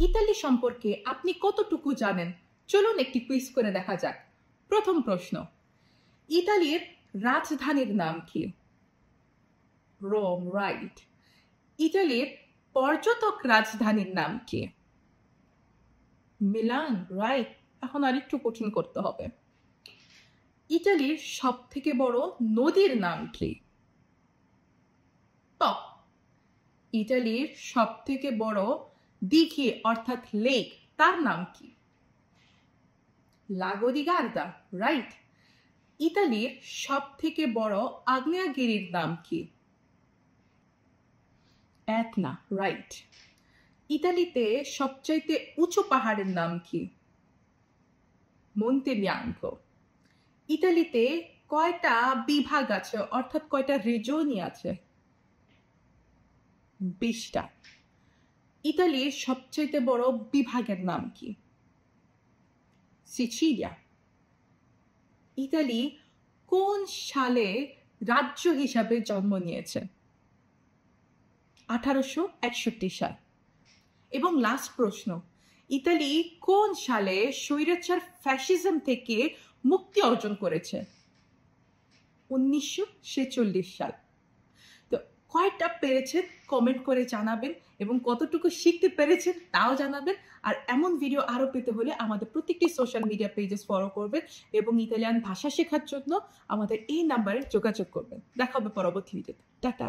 Italy সম্পর্কে আপনি কতটুকু জানেন? চলুন একটি কুইজ করে দেখা যাক। প্রথম প্রশ্ন, ইতালির রাজধানীর নাম কি? রোম রাইট ইতালির পর্যটক রাজধানীর নাম কি? মিলান রাইট এখন আর একটু কঠিন করতে হবে। ইতালির সব থেকে বড় নদীর নাম কি? ইটালির সব থেকে বড় দিঘি অর্থাৎ লেক, তার নাম কি? লাগো দি গার্দা রাইট ইতালির সব থেকে বড় আগ্নেয়গিরির নাম কি? এতনা রাইট ইতালিতে সবচাইতে উঁচু পাহাড়ের নাম কি? মন্তে ইতালিতে কয়টা বিভাগ আছে, অর্থাৎ কয়টা রিজনই আছে? বিশটা। ইতালির সবচেয়ে বড় বিভাগের নাম কি? সিচিলিয়া। ইতালি কোন সালে রাজ্য হিসাবে জন্ম নিয়েছে? আঠারোশো একষট্টি সাল। এবং লাস্ট প্রশ্ন, ইতালি কোন সালে স্বৈরাচার ফ্যাসিজম থেকে মুক্তি অর্জন করেছে? উনিশশো ছেচল্লিশ সাল। কয়টা পেরেছেন কমেন্ট করে জানাবেন এবং কতটুকু শিখতে পেরেছেন তাও জানাবেন। আর এমন ভিডিও আরও পেতে হলে আমাদের প্রত্যেকটি সোশ্যাল মিডিয়া পেজেস ফলো করবেন এবং ইতালিয়ান ভাষা শেখার জন্য আমাদের এই নাম্বারে যোগাযোগ করবেন। দেখা হবে পরবর্তী ভিডিওতে টাটা।